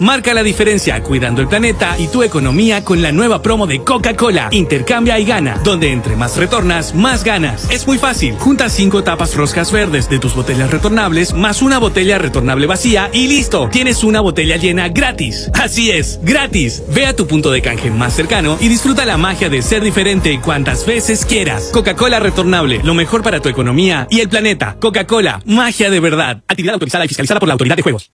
Marca la diferencia cuidando el planeta y tu economía con la nueva promo de Coca-Cola. Intercambia y gana, donde entre más retornas, más ganas. Es muy fácil. Junta cinco tapas roscas verdes de tus botellas retornables más una botella retornable vacía y listo. Tienes una botella llena gratis. Así es, gratis. Ve a tu punto de canje más cercano y disfruta la magia de ser diferente cuantas veces quieras. Coca-Cola retornable, lo mejor para tu economía y el planeta. Coca-Cola, magia de verdad. Actividad autorizada y fiscalizada por la Autoridad de Juegos.